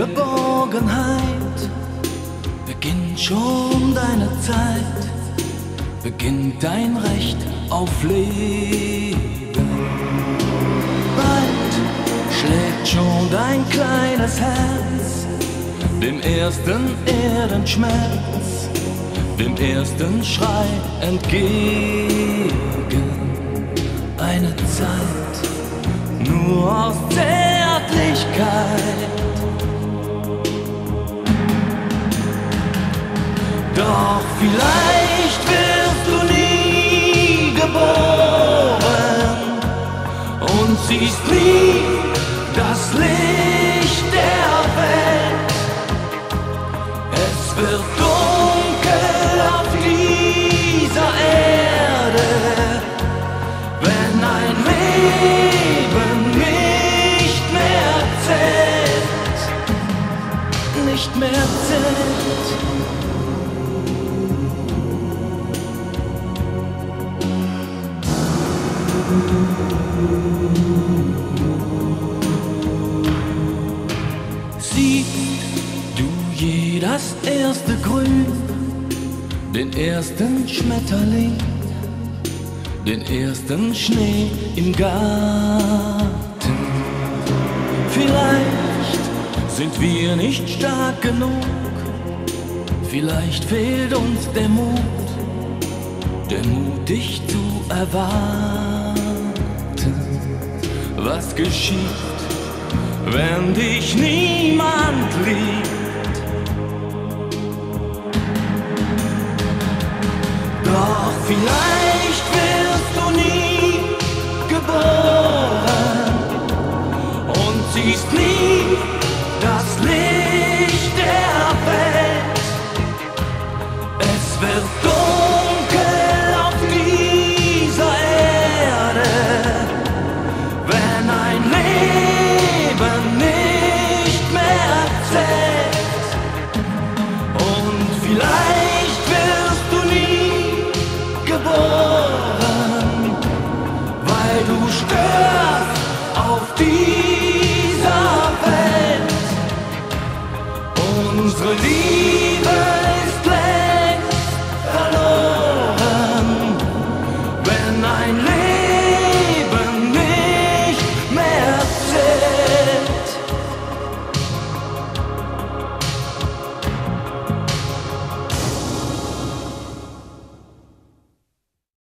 Geborgenheit beginnt schon deine Zeit, beginnt dein Recht auf Leben. Bald schlägt schon dein kleines Herz dem ersten Erdenschmerz, dem ersten Schrei entgegen. Eine Zeit nur aus Zärtlichkeit. Doch vielleicht wirst du nie geboren und siehst nie das Licht der Welt. Es wird dunkel auf dieser Erde, wenn ein Leben nicht mehr zählt, nicht mehr zählt. Erste Grün, den ersten Schmetterling, den ersten Schnee im Garten? Vielleicht sind wir nicht stark genug, vielleicht fehlt uns der Mut, der Mut, dich zu erwarten. Was geschieht? wenn dich niemand liebt. Doch vielleicht